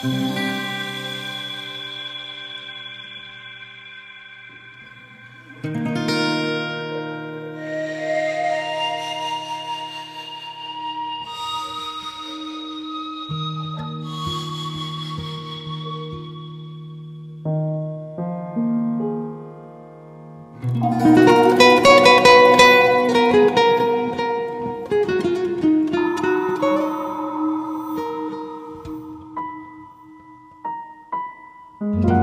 Música you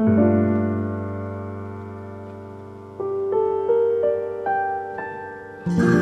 Thank you.